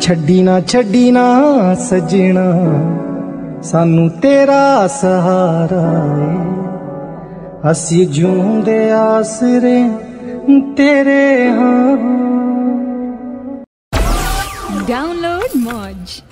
ਛੱਡੀ ਨਾ ਛੱਡੀ ਨਾ ਸਜਣਾ, ਸਾਨੂੰ ਤੇਰਾ ਸਹਾਰਾ ਏ। ਅਸੀਂ ਜਿਉਂਦੇ ਆਸਰੇ ਤੇਰੇ ਹਾਂ। ਡਾਊਨਲੋਡ ਮੌਜ